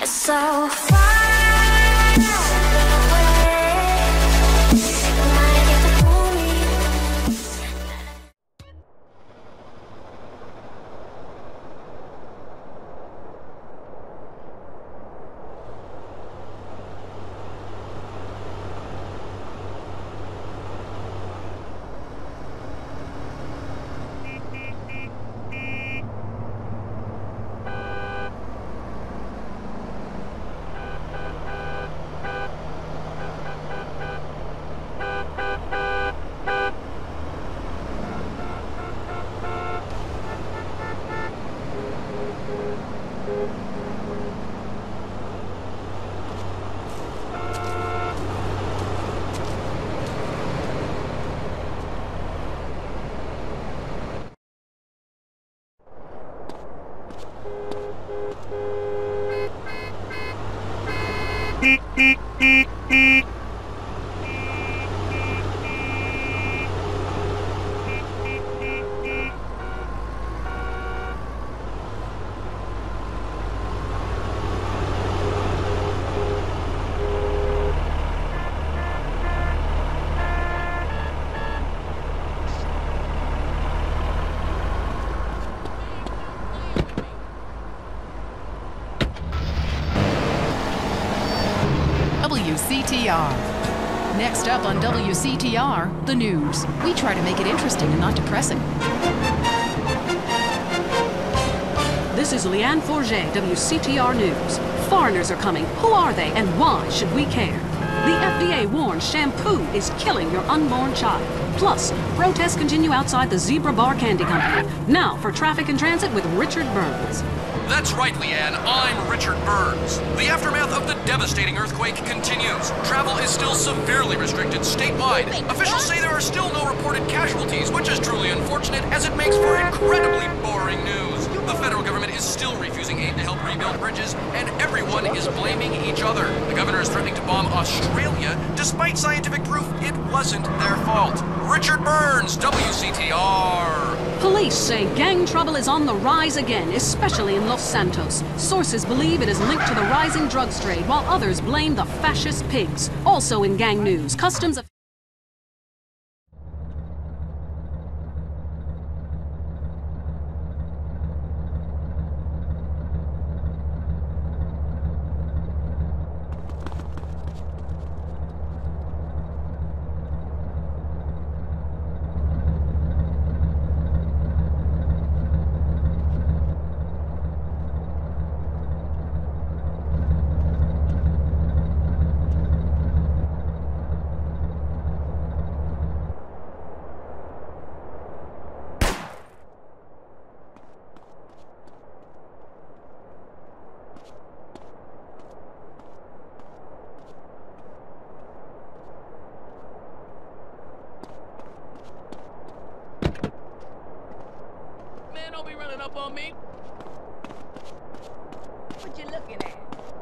It's so far. WCTR. Next up on WCTR, the news. We try to make it interesting and not depressing. This is Leanne Forget, WCTR News. Foreigners are coming. Who are they and why should we care? The FDA warns shampoo is killing your unborn child. Plus, protests continue outside the Zebra Bar Candy Company. Now for traffic and transit with Richard Burns. That's right, Leanne. I'm Richard Burns. The aftermath of the devastating earthquake continues. Travel is still severely restricted statewide. Officials say there are still no reported casualties, which is truly unfortunate as it makes for incredibly boring news. The federal government is still refusing aid to help rebuild bridges, and everyone is blaming each other. The governor is threatening to bomb Australia, despite scientific proof it wasn't their fault. Richard Burns, WCTR. Police say gang trouble is on the rise again, especially in Los Santos. Sources believe it is linked to the rising drugs trade, while others blame the fascist pigs. Also in gang news, customs. Man, don't be running up on me. What you looking at?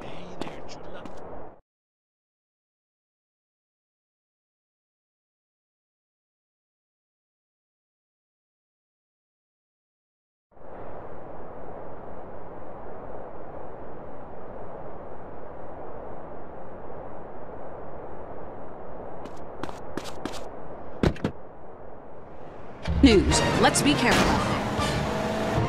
Hey there, Chula. News. Let's be careful.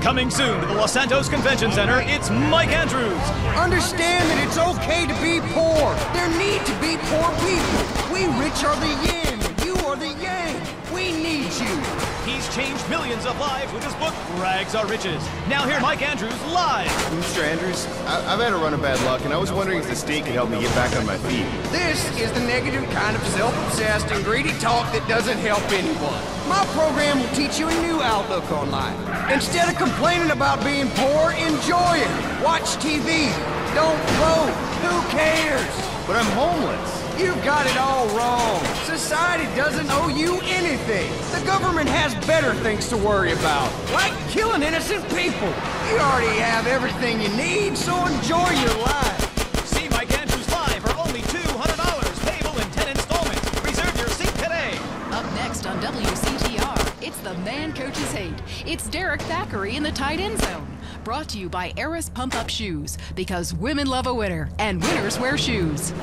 Coming soon to the Los Santos Convention Center, it's Mike Andrews. Understand that it's okay to be poor. There need to be poor people. We rich are the yin, you are the yang. We need you. He's changed millions of lives with his book, Rags Are Riches. Now hear Mike Andrews live. Mr. Andrews, I- I've had a run of bad luck, and I was wondering if the state could help me get back on my feet. This is the negative kind of self-obsessed and greedy talk that doesn't help anyone. My program will teach you a new outlook on life. Instead of complaining about being poor, enjoy it. Watch TV. Don't vote. Who cares? But I'm homeless. You've got it all wrong. Society doesn't owe you anything. The government has better things to worry about, like killing innocent people. You already have everything you need, so enjoy your life. See Mike Andrews live for only $200, payable in 10 installments. Reserve your seat today. Up next on WCTR, it's the man coaches hate. It's Derek Thackeray in the tight end zone. brought to you by Eris Pump Up Shoes because women love a winner and winners wear shoes.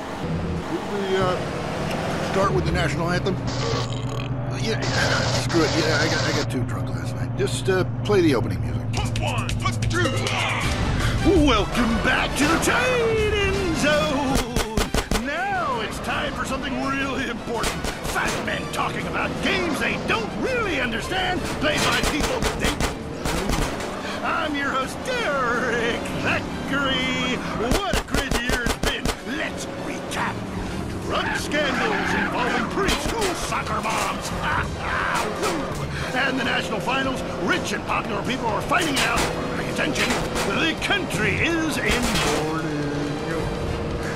We uh, start with the national anthem? Uh, yeah, screw it. Yeah, I got, I got too drunk last night. Just uh, play the opening music. One, two. Welcome back to the tight end zone. Now it's time for something really important. Fat men talking about games they don't really understand, played by people they I'm your host, Derek Thackeray. What a great year it's been. Let's. Scandals involving preschool soccer moms. and the national finals, rich and popular people are fighting it out. Pay attention. The country is in mourning.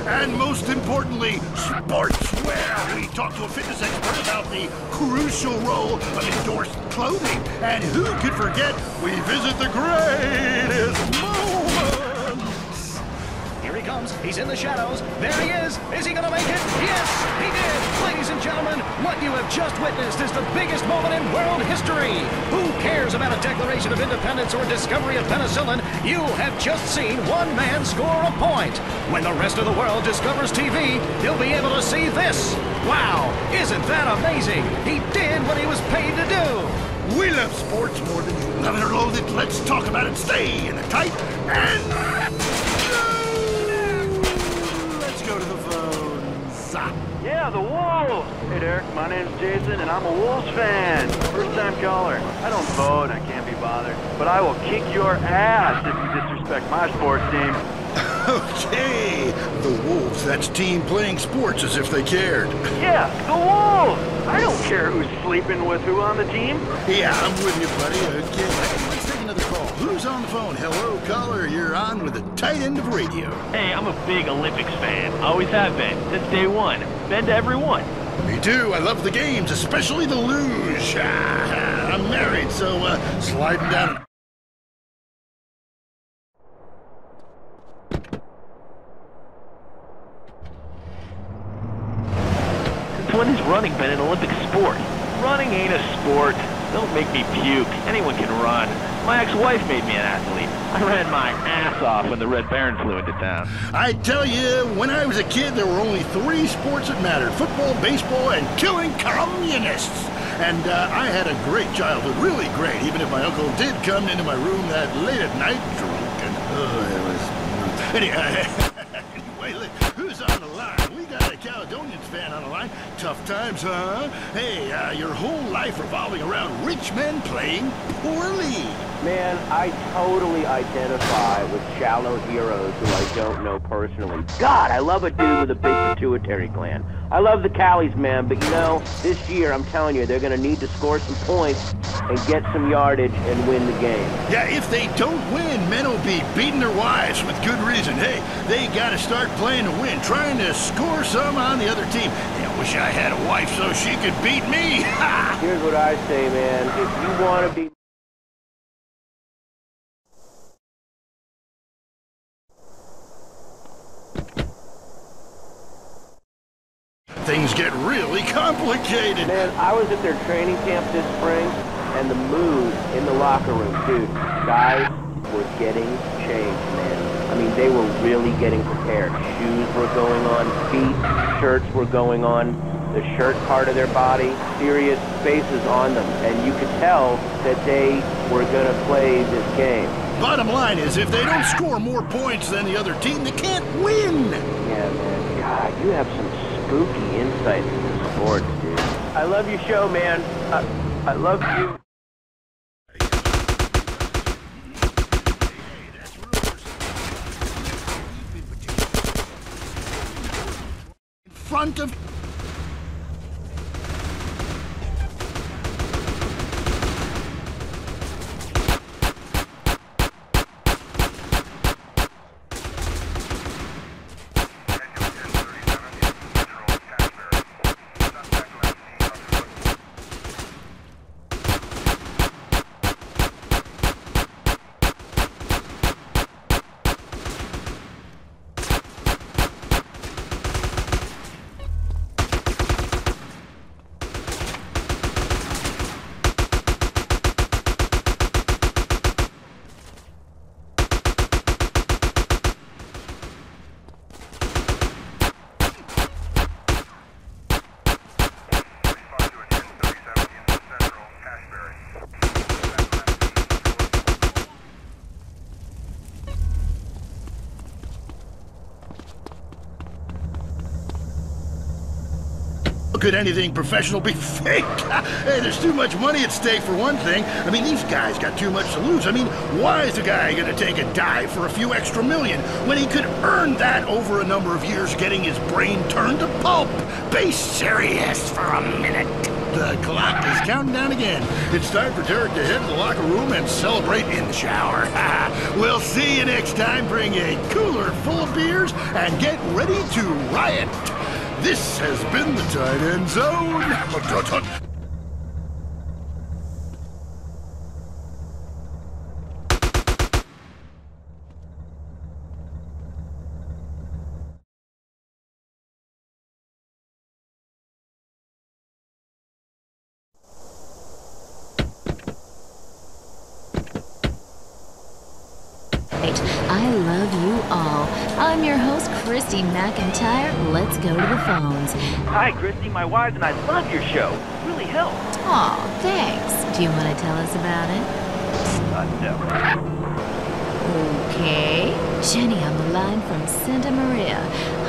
And most importantly, sportswear. We talk to a fitness expert about the crucial role of endorsed clothing. And who could forget, we visit the greatest He's in the shadows. There he is. Is he going to make it? Yes, he did. Ladies and gentlemen, what you have just witnessed is the biggest moment in world history. Who cares about a Declaration of Independence or discovery of penicillin? You have just seen one man score a point. When the rest of the world discovers TV, he'll be able to see this. Wow, isn't that amazing? He did what he was paid to do. We love sports more than you love it or loathe it. Let's talk about it. Stay in the tight and let's go to the phones. Yeah, the Wolves! Hey, Derek, my name's Jason, and I'm a Wolves fan. First-time caller. I don't vote, I can't be bothered. But I will kick your ass if you disrespect my sports team. Okay, the Wolves. That's team playing sports as if they cared. Yeah, the Wolves! I don't care who's sleeping with who on the team. Yeah, I'm with you, buddy. Okay, let's take another call. Who's on the phone? Hello, caller. You're on with the tight end of radio. Hey, I'm a big Olympics fan. Always have been, since day one. Been to every one. Me too. I love the games, especially the luge. Ah, I'm married, so uh, sliding down. Since when has running been an Olympic sport? Running ain't a sport. Don't make me puke. Anyone can run. My ex-wife made me an athlete. I ran my ass off when the Red Baron flew into town. I tell you, when I was a kid, there were only three sports that mattered football, baseball, and killing communists. And uh, I had a great childhood, really great, even if my uncle did come into my room that late at night drunk and, oh, it was. Anyway, anyway, who's on the line? Caledonians fan on the line. Tough times, huh? Hey, uh, your whole life revolving around rich men playing poorly. Man, I totally identify with shallow heroes who I don't know personally. God, I love a dude with a big pituitary gland. I love the Callies, man, but you know, this year, I'm telling you, they're going to need to score some points and get some yardage and win the game. Yeah, if they don't win, men will be beating their wives with good reason. Hey, they got to start playing to win, trying to score some on the other team. I wish I had a wife so she could beat me. Here's what I say, man. If you want to be Things get really complicated. Man, I was at their training camp this spring, and the mood in the locker room, dude, guys were getting changed, man. I mean, they were really getting prepared. Shoes were going on, feet, shirts were going on, the shirt part of their body, serious faces on them, and you could tell that they were going to play this game. Bottom line is, if they don't score more points than the other team, they can't win. Yeah, man. God, you have some spooky insights into sports, dude. I love your show, man. I, I love you. In front of could anything professional be fake? hey, there's too much money at stake for one thing. I mean, these guys got too much to lose. I mean, why is a guy gonna take a dive for a few extra million when he could earn that over a number of years getting his brain turned to pulp? Be serious for a minute. The clock is counting down again. It's time for Derek to head to the locker room and celebrate in the shower. we'll see you next time. Bring a cooler full of beers and get ready to riot. This has been the Tight End Zone. Christy McIntyre. Let's go to the phones. Hi, Christy. My wife and I love your show. It really helped. Aw, thanks. Do you want to tell us about it? Uh, no. Okay. Jenny on the line from Santa Maria.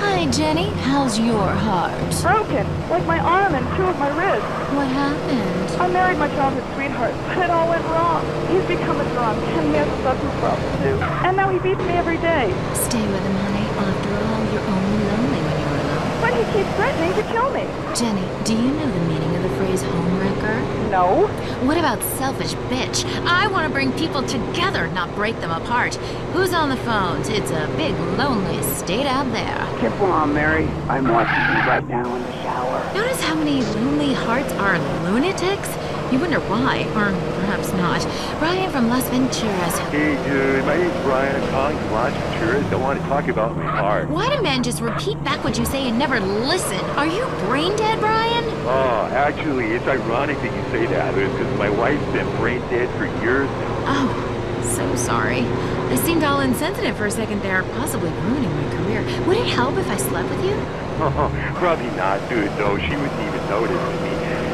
Hi, Jenny. How's your heart? Broken, like my arm and two of my wrists. What happened? I married my childhood sweetheart, but it all went wrong. He's become a drunk, and he has a substance problem too. And now he beats me every day. Stay with him, honey. After all, you're only lonely when you're alone. But he keeps threatening to kill me. Jenny, do you know the meaning of the phrase homewrecker? No. What about selfish bitch? I want to bring people together, not break them apart. Who's on the phones? It's a big, lonely state out there. Careful on, Mary. I'm watching you right now in the shower. Notice how many lonely hearts are lunatics? You wonder why, or perhaps not. Brian from Las Venturas. Hey, dude, my name's Brian. I'm calling from Las Venturas. I want to talk about my heart. Why do men just repeat back what you say and never listen? Are you brain dead, Brian? Oh, actually, it's ironic that you say that because my wife's been brain dead for years now. Oh, so sorry. I seemed all insensitive for a second there, possibly ruining my career. Would it help if I slept with you? Oh, probably not, dude. No, she wouldn't even notice me.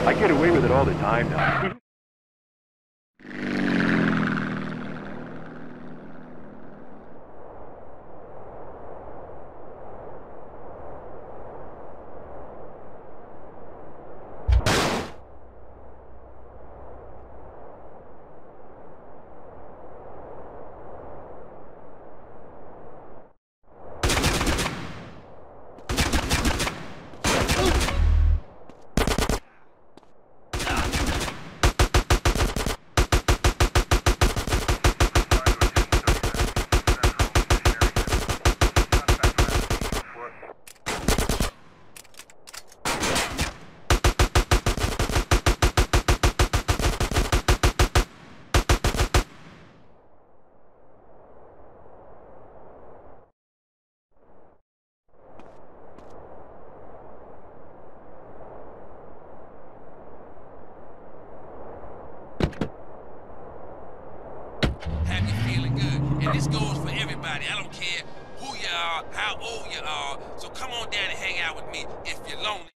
I get away with it all the time now. come on down and hang out with me if you're lonely.